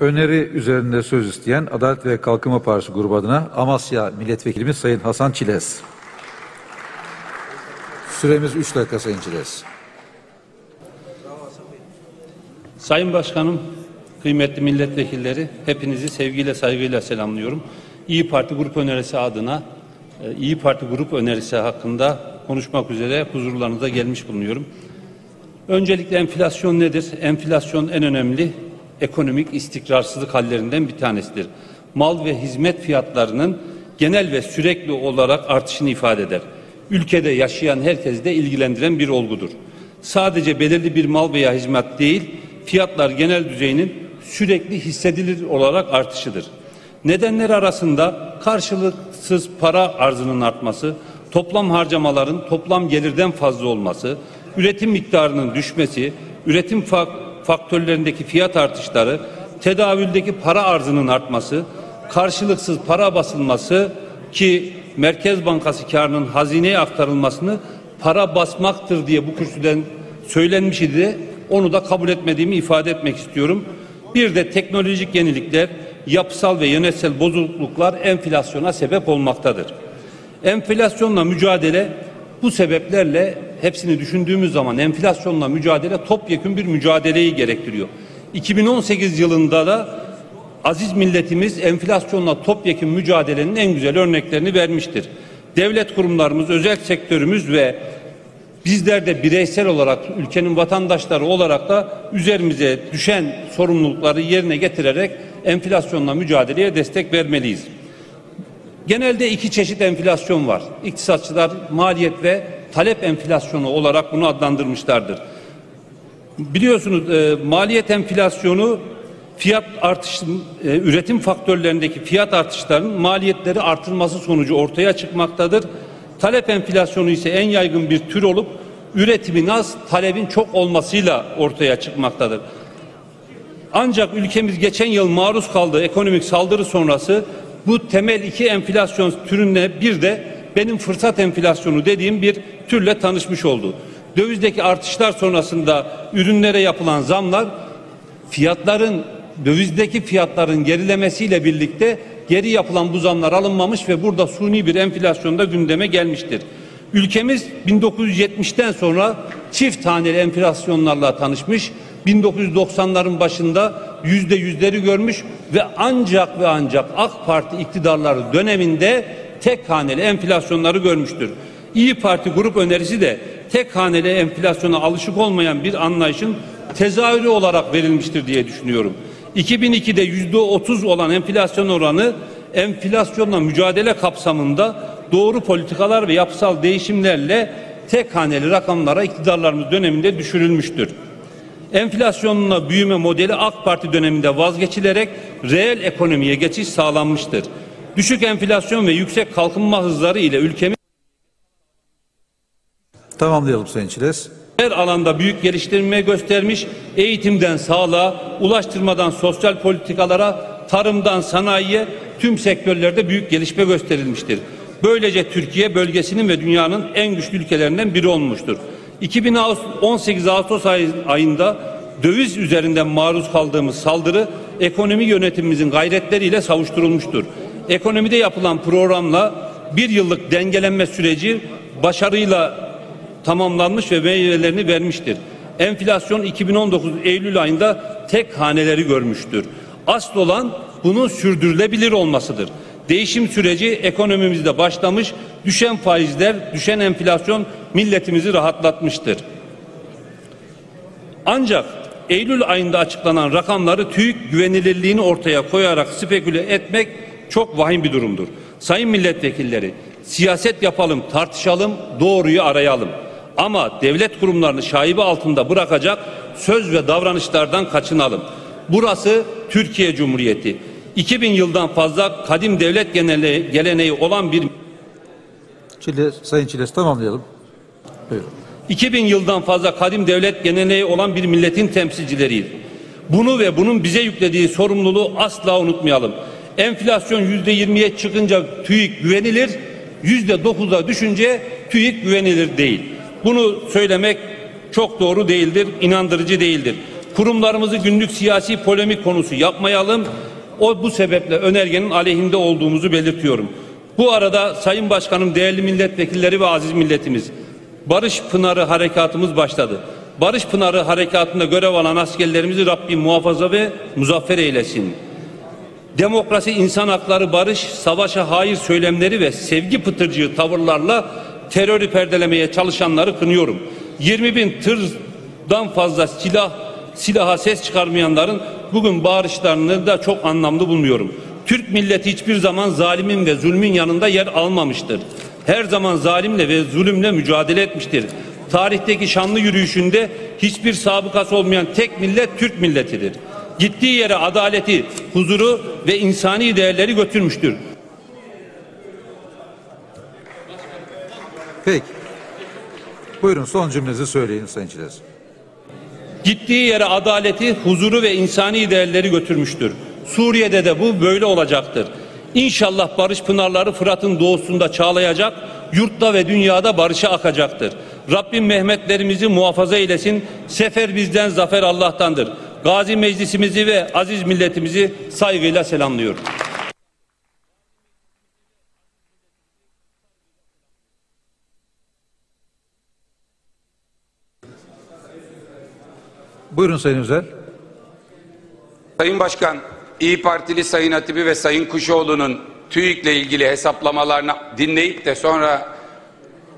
Öneri üzerinde söz isteyen Adalet ve Kalkınma Partisi grubu adına Amasya Milletvekilimiz Sayın Hasan Çiles. Süremiz 3 dakika Sayın Çiles. Sayın Başkanım, kıymetli milletvekilleri, hepinizi sevgiyle saygıyla selamlıyorum. İyi Parti grup önerisi adına e, İyi Parti grup önerisi hakkında konuşmak üzere huzurlarınıza gelmiş bulunuyorum. Öncelikle enflasyon nedir? Enflasyon en önemli ekonomik istikrarsızlık hallerinden bir tanesidir. Mal ve hizmet fiyatlarının genel ve sürekli olarak artışını ifade eder. Ülkede yaşayan herkesi de ilgilendiren bir olgudur. Sadece belirli bir mal veya hizmet değil, fiyatlar genel düzeyinin sürekli hissedilir olarak artışıdır. Nedenler arasında karşılıksız para arzının artması, toplam harcamaların toplam gelirden fazla olması, üretim miktarının düşmesi, üretim faktörlerindeki fiyat artışları, tedavüldeki para arzının artması, karşılıksız para basılması ki Merkez Bankası karının hazineye aktarılmasını para basmaktır diye bu kürsüden söylenmiş idi. Onu da kabul etmediğimi ifade etmek istiyorum. Bir de teknolojik yenilikler, yapısal ve yönetsel bozukluklar enflasyona sebep olmaktadır. Enflasyonla mücadele bu sebeplerle hepsini düşündüğümüz zaman enflasyonla mücadele topyekun bir mücadeleyi gerektiriyor. 2018 yılında da aziz milletimiz enflasyonla topyekun mücadelenin en güzel örneklerini vermiştir. Devlet kurumlarımız, özel sektörümüz ve bizler de bireysel olarak ülkenin vatandaşları olarak da üzerimize düşen sorumlulukları yerine getirerek enflasyonla mücadeleye destek vermeliyiz. Genelde iki çeşit enflasyon var. İktisatçılar maliyet ve talep enflasyonu olarak bunu adlandırmışlardır. Biliyorsunuz e, maliyet enflasyonu fiyat artış e, üretim faktörlerindeki fiyat artışlarının maliyetleri artırması sonucu ortaya çıkmaktadır. Talep enflasyonu ise en yaygın bir tür olup üretimin az, talebin çok olmasıyla ortaya çıkmaktadır. Ancak ülkemiz geçen yıl maruz kaldığı ekonomik saldırı sonrası bu temel iki enflasyon türüne bir de benim fırsat enflasyonu dediğim bir türle tanışmış oldu. Dövizdeki artışlar sonrasında ürünlere yapılan zamlar fiyatların dövizdeki fiyatların gerilemesiyle birlikte geri yapılan bu zamlar alınmamış ve burada suni bir enflasyonda gündeme gelmiştir. Ülkemiz 1970'ten sonra çift taneli enflasyonlarla tanışmış. 1990'ların başında yüzde yüzleri görmüş ve ancak ve ancak AK Parti iktidarları döneminde tek haneli enflasyonları görmüştür. İyi Parti grup önerisi de tek haneli enflasyona alışık olmayan bir anlayışın tezahürü olarak verilmiştir diye düşünüyorum. 2002'de yüzde 30 olan enflasyon oranı enflasyonla mücadele kapsamında doğru politikalar ve yapısal değişimlerle tek haneli rakamlara iktidarlarımız döneminde düşürülmüştür. Enflasyonla büyüme modeli AK Parti döneminde vazgeçilerek reel ekonomiye geçiş sağlanmıştır. Düşük enflasyon ve yüksek kalkınma hızları ile ülkemiz Tamamlayalım Sayın Çiles. her alanda büyük geliştirme göstermiş, eğitimden sağlığa, ulaştırmadan sosyal politikalara, tarımdan sanayiye tüm sektörlerde büyük gelişme gösterilmiştir. Böylece Türkiye bölgesinin ve dünyanın en güçlü ülkelerinden biri olmuştur. 2018 Ağustos ayında döviz üzerinden maruz kaldığımız saldırı ekonomi yönetimimizin gayretleriyle savuşturulmuştur. Ekonomide yapılan programla bir yıllık dengelenme süreci başarıyla tamamlanmış ve meyvelerini vermiştir. Enflasyon 2019 Eylül ayında tek haneleri görmüştür. Asıl olan bunun sürdürülebilir olmasıdır. Değişim süreci ekonomimizde başlamış, düşen faizler, düşen enflasyon milletimizi rahatlatmıştır. Ancak Eylül ayında açıklanan rakamları TÜİK güvenilirliğini ortaya koyarak speküle etmek çok vahim bir durumdur. Sayın milletvekilleri, siyaset yapalım, tartışalım, doğruyu arayalım. Ama devlet kurumlarını şaibe altında bırakacak söz ve davranışlardan kaçınalım. Burası Türkiye Cumhuriyeti. 2000 yıldan fazla kadim devlet geneli, geleneği olan bir Çiles, Sayın Çiles tamamlayalım. Buyurun. 2000 yıldan fazla kadim devlet geleneği olan bir milletin temsilcileriyiz. Bunu ve bunun bize yüklediği sorumluluğu asla unutmayalım. Enflasyon yüzde yirmiye çıkınca TÜİK güvenilir, yüzde dokuza düşünce TÜİK güvenilir değil. Bunu söylemek çok doğru değildir, inandırıcı değildir. Kurumlarımızı günlük siyasi polemik konusu yapmayalım. O bu sebeple önergenin aleyhinde olduğumuzu belirtiyorum. Bu arada Sayın Başkanım, değerli milletvekilleri ve aziz milletimiz, Barış Pınarı harekatımız başladı. Barış Pınarı harekatında görev alan askerlerimizi Rabbim muhafaza ve muzaffer eylesin. Demokrasi, insan hakları, barış, savaşa hayır söylemleri ve sevgi pıtırcığı tavırlarla terörü perdelemeye çalışanları kınıyorum. 20 bin tırdan fazla silah silaha ses çıkarmayanların bugün bağırışlarını da çok anlamlı bulmuyorum. Türk milleti hiçbir zaman zalimin ve zulmün yanında yer almamıştır. Her zaman zalimle ve zulümle mücadele etmiştir. Tarihteki şanlı yürüyüşünde hiçbir sabıkası olmayan tek millet Türk milletidir. Gittiği yere adaleti, huzuru ve insani değerleri götürmüştür. Peki. Buyurun son cümlenizi söyleyin Sayın Çiles. Gittiği yere adaleti, huzuru ve insani değerleri götürmüştür. Suriye'de de bu böyle olacaktır. İnşallah barış pınarları Fırat'ın doğusunda çağlayacak, yurtta ve dünyada barışa akacaktır. Rabbim Mehmetlerimizi muhafaza eylesin. Sefer bizden, zafer Allah'tandır. Gazi meclisimizi ve aziz milletimizi saygıyla selamlıyorum. Buyurun Sayın Özel. Sayın Başkan, İyi Partili Sayın Hatibi ve Sayın Kuşoğlu'nun TÜİK'le ilgili hesaplamalarını dinleyip de sonra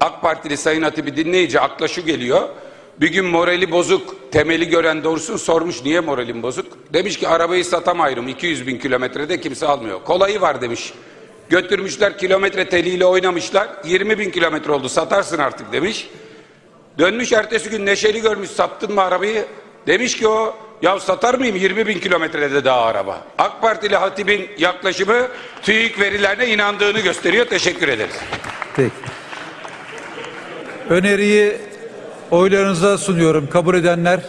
AK Partili Sayın Hatibi dinleyince akla şu geliyor. Bir gün morali bozuk, temeli gören doğrusun sormuş niye moralim bozuk? Demiş ki arabayı satamayırım 200 bin kilometrede kimse almıyor. Kolayı var demiş. Götürmüşler kilometre teliyle oynamışlar 20 bin kilometre oldu satarsın artık demiş. Dönmüş ertesi gün neşeli görmüş sattın mı arabayı? Demiş ki o ya satar mıyım 20 bin kilometrede daha araba. AK Partili hatibin yaklaşımı TÜİK verilerine inandığını gösteriyor. Teşekkür ederiz. Peki. Öneriyi oylarınıza sunuyorum. Kabul edenler,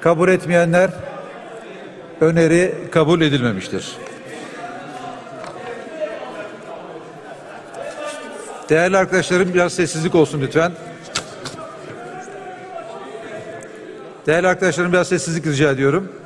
kabul etmeyenler öneri kabul edilmemiştir. Değerli arkadaşlarım biraz sessizlik olsun lütfen. Değerli arkadaşlarım biraz sessizlik rica ediyorum.